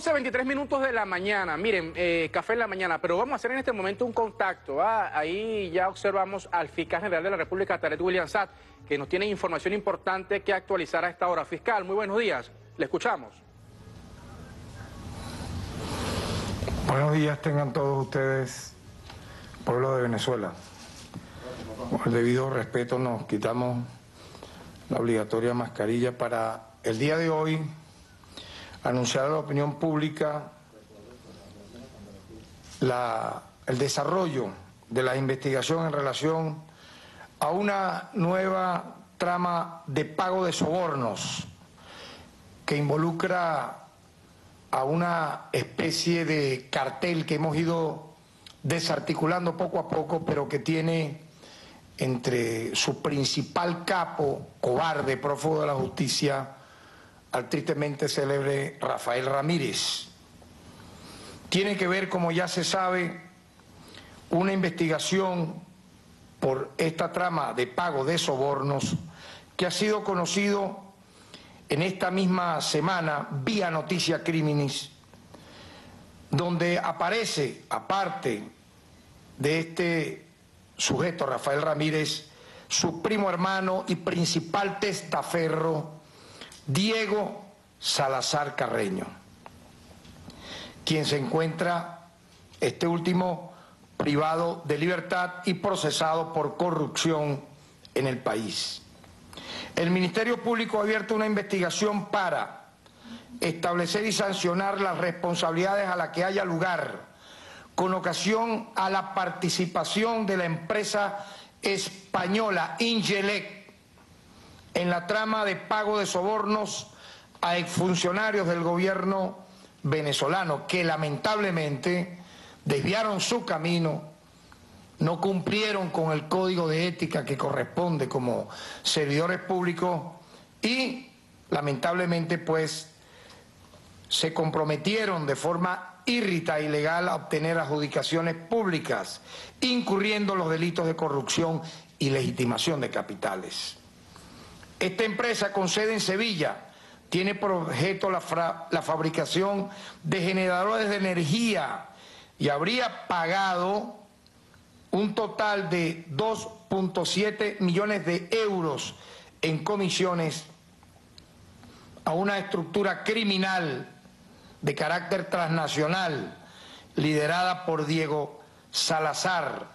11, 23 minutos de la mañana. Miren, eh, café en la mañana, pero vamos a hacer en este momento un contacto. ¿ah? Ahí ya observamos al fiscal general de la República, Taret William Satt, que nos tiene información importante que actualizar a esta hora. Fiscal, muy buenos días. Le escuchamos. Buenos días tengan todos ustedes, pueblo de Venezuela. Con el debido respeto nos quitamos la obligatoria mascarilla para el día de hoy anunciar a la opinión pública el desarrollo de la investigación en relación a una nueva trama de pago de sobornos que involucra a una especie de cartel que hemos ido desarticulando poco a poco, pero que tiene entre su principal capo, cobarde, prófugo de la justicia, al tristemente célebre Rafael Ramírez. Tiene que ver, como ya se sabe, una investigación por esta trama de pago de sobornos que ha sido conocido en esta misma semana vía Noticia Criminis, donde aparece, aparte de este sujeto, Rafael Ramírez, su primo hermano y principal testaferro, Diego Salazar Carreño, quien se encuentra, este último, privado de libertad y procesado por corrupción en el país. El Ministerio Público ha abierto una investigación para establecer y sancionar las responsabilidades a las que haya lugar con ocasión a la participación de la empresa española Ingelec en la trama de pago de sobornos a exfuncionarios del gobierno venezolano que lamentablemente desviaron su camino, no cumplieron con el código de ética que corresponde como servidores públicos y lamentablemente pues se comprometieron de forma irrita e ilegal a obtener adjudicaciones públicas, incurriendo los delitos de corrupción y legitimación de capitales. Esta empresa con sede en Sevilla tiene por objeto la, fabricación de generadores de energía y habría pagado un total de 2.7 millones de euros en comisiones a una estructura criminal de carácter transnacional liderada por Diego Salazar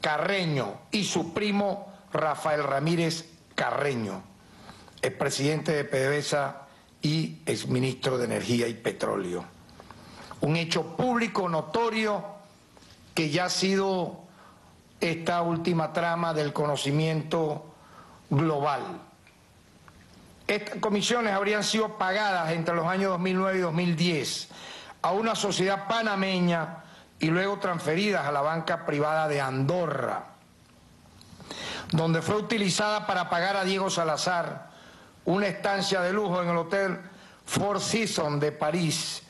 Carreño y su primo Rafael Ramírez Carreño, presidente de PDVSA y exministro de Energía y Petróleo. Un hecho público notorio que ya ha sido esta última trama del conocimiento global. Estas comisiones habrían sido pagadas entre los años 2009 y 2010 a una sociedad panameña y luego transferidas a la banca privada de Andorra donde fue utilizada para pagar a Diego Salazar una estancia de lujo en el Hotel Four Seasons de París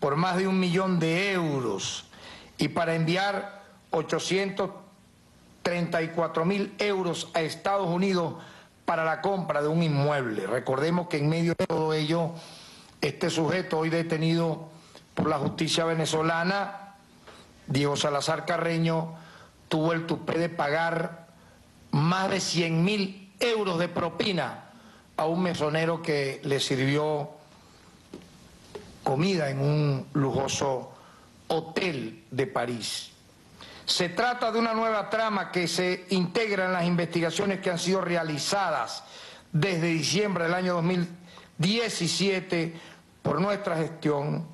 por más de un millón de euros y para enviar 834 mil euros a Estados Unidos para la compra de un inmueble. Recordemos que en medio de todo ello, este sujeto hoy detenido por la justicia venezolana, Diego Salazar Carreño, tuvo el tupé de pagar más de 100 mil euros de propina a un mesonero que le sirvió comida en un lujoso hotel de París. Se trata de una nueva trama que se integra en las investigaciones que han sido realizadas desde diciembre del año 2017 por nuestra gestión,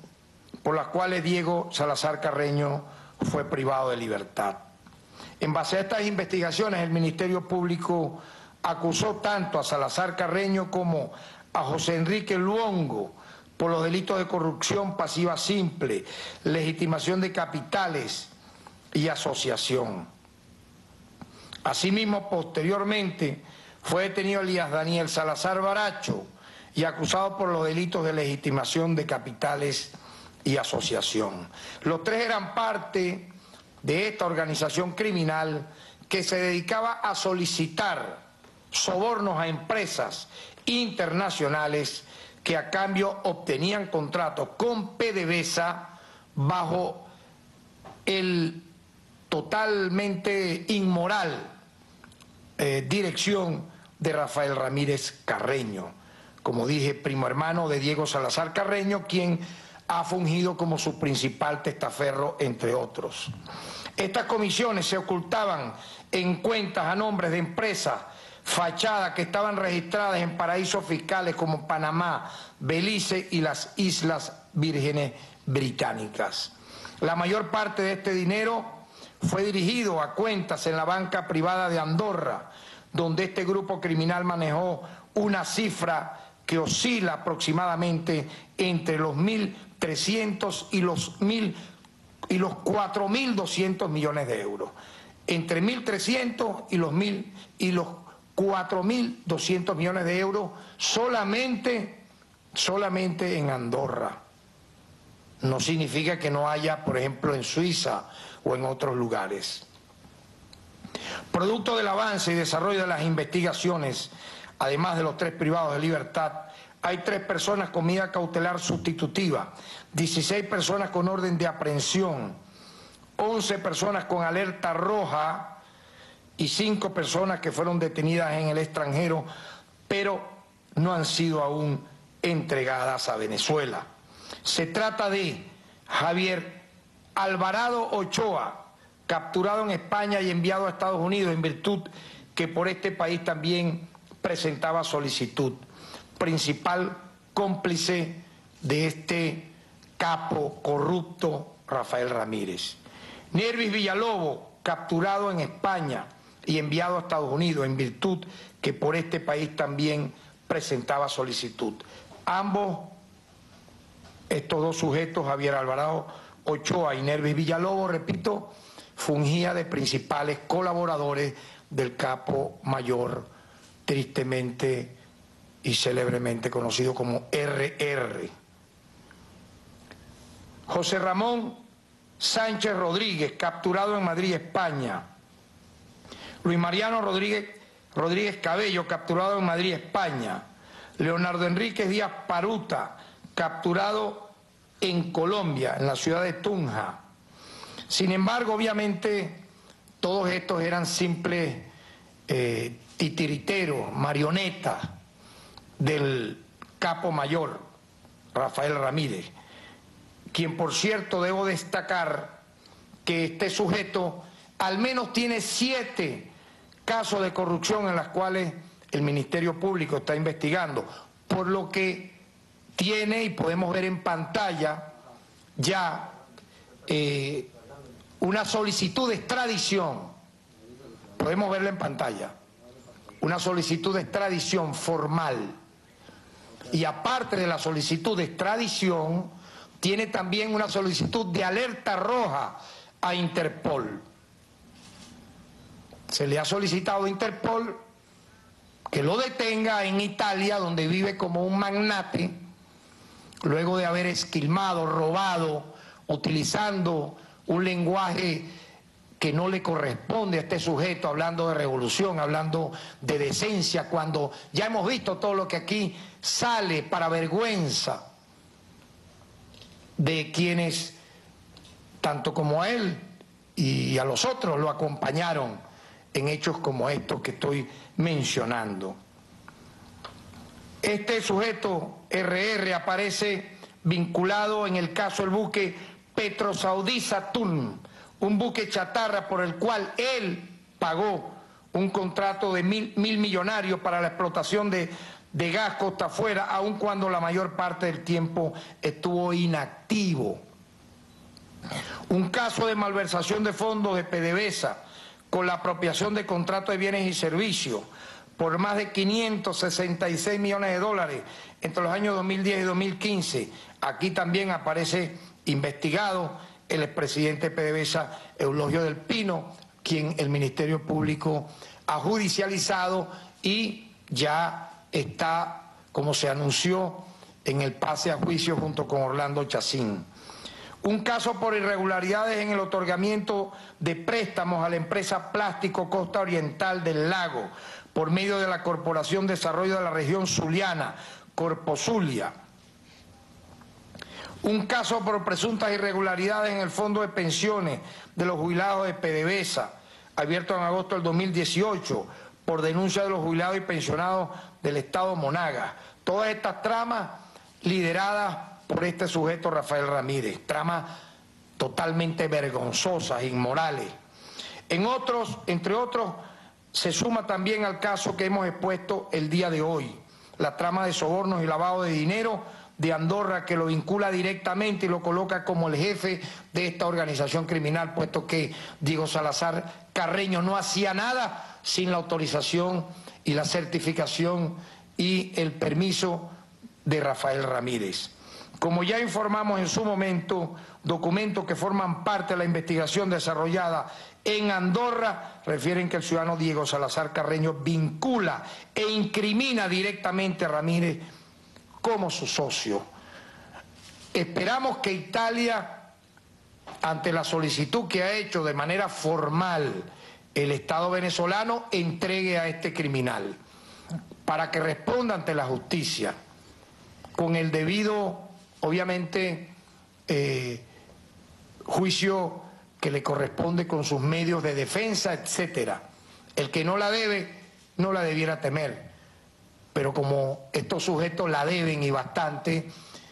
por las cuales Diego Salazar Carreño fue privado de libertad. En base a estas investigaciones, el Ministerio Público acusó tanto a Salazar Carreño como a José Enrique Luongo por los delitos de corrupción pasiva simple, legitimación de capitales y asociación. Asimismo, posteriormente, fue detenido Elías Daniel Salazar Baracho y acusado por los delitos de legitimación de capitales y asociación. Los tres eran parte de esta organización criminal que se dedicaba a solicitar sobornos a empresas internacionales que a cambio obtenían contratos con PDVSA bajo el totalmente inmoral eh, dirección de Rafael Ramírez Carreño, como dije, primo hermano de Diego Salazar Carreño, quien ha fungido como su principal testaferro, entre otros. Estas comisiones se ocultaban en cuentas a nombres de empresas fachadas que estaban registradas en paraísos fiscales como Panamá, Belice y las Islas Vírgenes Británicas. La mayor parte de este dinero fue dirigido a cuentas en la banca privada de Andorra, donde este grupo criminal manejó una cifra que oscila aproximadamente entre los 1.300 y los, y los 4.200 millones de euros. Entre 1.300 y los, 1.000 y los 4.200 millones de euros solamente, solamente en Andorra. No significa que no haya, por ejemplo, en Suiza o en otros lugares. Producto del avance y desarrollo de las investigaciones, además de los tres privados de libertad, hay tres personas con medida cautelar sustitutiva, 16 personas con orden de aprehensión, 11 personas con alerta roja y 5 personas que fueron detenidas en el extranjero, pero no han sido aún entregadas a Venezuela. Se trata de Javier Alvarado Ochoa, capturado en España y enviado a Estados Unidos en virtud que por este país también presentaba solicitud. Principal cómplice de este capo corrupto Rafael Ramírez. Nervis Villalobo, capturado en España y enviado a Estados Unidos en virtud que por este país también presentaba solicitud. Ambos, estos dos sujetos, Javier Alvarado Ochoa y Nervis Villalobo, repito, fungía de principales colaboradores del capo mayor, tristemente y célebremente conocido como RR. José Ramón Sánchez Rodríguez, capturado en Madrid, España. Luis Mariano Rodríguez, Rodríguez Cabello, capturado en Madrid, España. Leonardo Enríquez Díaz Paruta, capturado en Colombia, en la ciudad de Tunja. Sin embargo, obviamente, todos estos eran simples eh, titiriteros, marionetas del capo mayor, Rafael Ramírez, quien por cierto debo destacar que este sujeto al menos tiene siete casos de corrupción en los cuales el Ministerio Público está investigando, por lo que tiene, y podemos ver en pantalla, ya eh, una solicitud de extradición, podemos verla en pantalla, una solicitud de extradición formal. Y aparte de la solicitud de extradición, tiene también una solicitud de alerta roja a Interpol. Se le ha solicitado a Interpol que lo detenga en Italia, donde vive como un magnate, luego de haber esquilmado, robado, utilizando un lenguaje que no le corresponde a este sujeto, hablando de revolución, hablando de decencia, cuando ya hemos visto todo lo que aquí sale para vergüenza de quienes, tanto como a él y a los otros, lo acompañaron en hechos como estos que estoy mencionando. Este sujeto RR aparece vinculado en el caso del buque Petrosaudí Saturn, un buque chatarra por el cual él pagó un contrato de mil, mil millonarios para la explotación de, de gas costa afuera, aun cuando la mayor parte del tiempo estuvo inactivo. Un caso de malversación de fondos de PDVSA con la apropiación de contratos de bienes y servicios por más de 566 millones de dólares entre los años 2010 y 2015. Aquí también aparece investigado el expresidente de PDVSA, Eulogio del Pino, quien el Ministerio Público ha judicializado y ya está, como se anunció, en el pase a juicio junto con Orlando Chacín. Un caso por irregularidades en el otorgamiento de préstamos a la empresa Plástico Costa Oriental del Lago por medio de la Corporación Desarrollo de la Región Zuliana, Corpozulia. Un caso por presuntas irregularidades en el fondo de pensiones de los jubilados de PDVSA, abierto en agosto del 2018 por denuncia de los jubilados y pensionados del Estado Monaga. Todas estas tramas lideradas por este sujeto Rafael Ramírez, tramas totalmente vergonzosas, inmorales. En otros, entre otros, se suma también al caso que hemos expuesto el día de hoy, la trama de sobornos y lavado de dinero de Andorra que lo vincula directamente y lo coloca como el jefe de esta organización criminal, puesto que Diego Salazar Carreño no hacía nada sin la autorización y la certificación y el permiso de Rafael Ramírez. Como ya informamos en su momento, documentos que forman parte de la investigación desarrollada en Andorra refieren que el ciudadano Diego Salazar Carreño vincula e incrimina directamente a Ramírez como su socio. Esperamos que Italia, ante la solicitud que ha hecho de manera formal el Estado venezolano, entregue a este criminal para que responda ante la justicia con el debido, obviamente, eh, juicio que le corresponde con sus medios de defensa, etcétera. El que no la debe, no la debiera temer. Pero como estos sujetos la deben y bastante,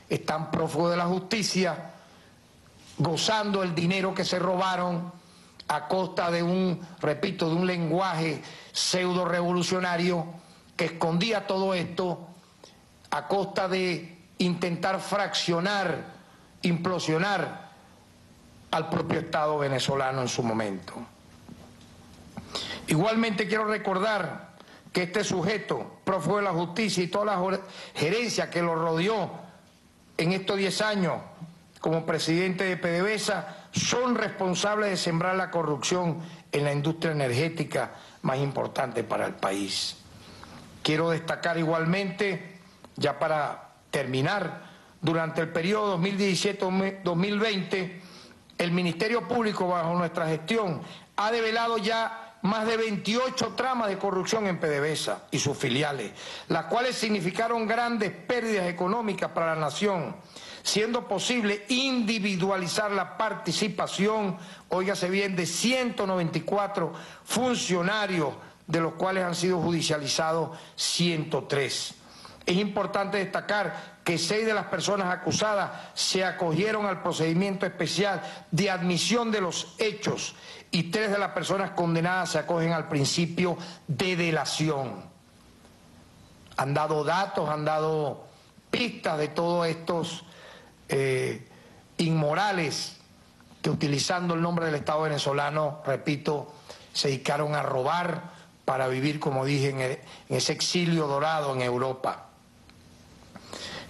están prófugos de la justicia, gozando el dinero que se robaron a costa de un, repito, de un lenguaje pseudo revolucionario que escondía todo esto a costa de intentar fraccionar, implosionar al propio Estado venezolano en su momento. Igualmente quiero recordar que este sujeto, prófugo de la justicia y toda la gerencia que lo rodeó en estos 10 años como presidente de PDVSA, son responsables de sembrar la corrupción en la industria energética más importante para el país. Quiero destacar igualmente ya para terminar, durante el periodo 2017-2020, el Ministerio Público, bajo nuestra gestión, ha develado ya más de 28 tramas de corrupción en PDVSA y sus filiales, las cuales significaron grandes pérdidas económicas para la nación, siendo posible individualizar la participación, óigase bien, de 194 funcionarios, de los cuales han sido judicializados 103. Es importante destacar que seis de las personas acusadas se acogieron al procedimiento especial de admisión de los hechos y tres de las personas condenadas se acogen al principio de delación. Han dado datos, han dado pistas de todos estos eh, inmorales que utilizando el nombre del Estado venezolano, repito, se dedicaron a robar para vivir, como dije, en ese exilio dorado en Europa.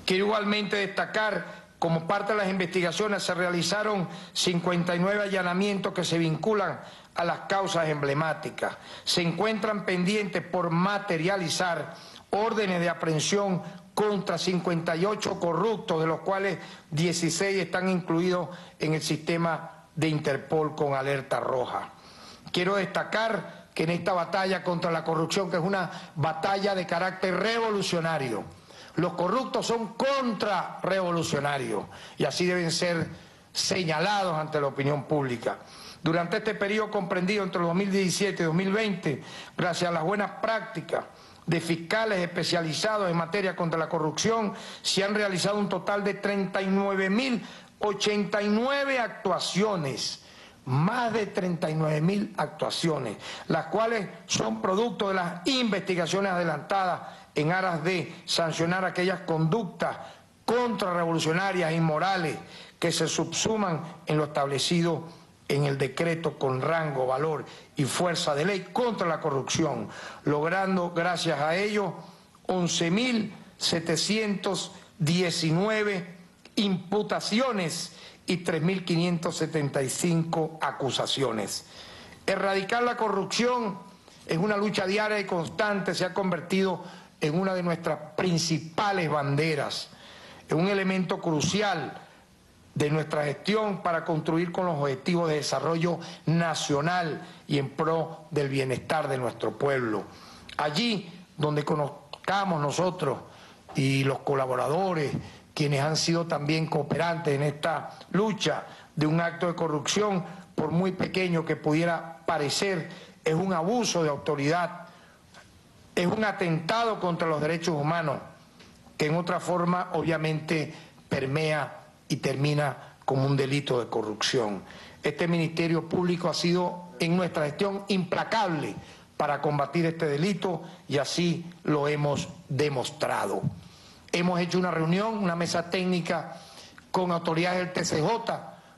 Quiero igualmente destacar, como parte de las investigaciones, se realizaron 59 allanamientos que se vinculan a las causas emblemáticas. Se encuentran pendientes por materializar órdenes de aprehensión contra 58 corruptos, de los cuales 16 están incluidos en el sistema de Interpol con alerta roja. Quiero destacar que en esta batalla contra la corrupción, que es una batalla de carácter revolucionario, los corruptos son contrarrevolucionarios y así deben ser señalados ante la opinión pública. Durante este periodo comprendido entre 2017 y 2020, gracias a las buenas prácticas de fiscales especializados en materia contra la corrupción, se han realizado un total de 39.089 actuaciones más de 39 mil actuaciones, las cuales son producto de las investigaciones adelantadas en aras de sancionar aquellas conductas contrarrevolucionarias, inmorales, que se subsuman en lo establecido en el decreto con rango, valor y fuerza de ley contra la corrupción, logrando gracias a ello 11.719 imputaciones y 3.575 acusaciones. Erradicar la corrupción es una lucha diaria y constante, se ha convertido en una de nuestras principales banderas, es un elemento crucial de nuestra gestión para construir con los objetivos de desarrollo nacional y en pro del bienestar de nuestro pueblo. Allí donde conozcamos nosotros y los colaboradores, quienes han sido también cooperantes en esta lucha de un acto de corrupción, por muy pequeño que pudiera parecer, es un abuso de autoridad, es un atentado contra los derechos humanos, que en otra forma obviamente permea y termina como un delito de corrupción. Este Ministerio Público ha sido en nuestra gestión implacable para combatir este delito y así lo hemos demostrado. Hemos hecho una reunión, una mesa técnica con autoridades del TCJ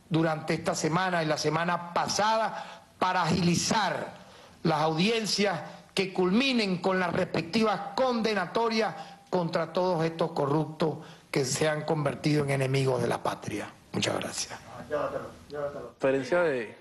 durante esta semana y la semana pasada para agilizar las audiencias que culminen con las respectivas condenatorias contra todos estos corruptos que se han convertido en enemigos de la patria. Muchas gracias. Diferencia de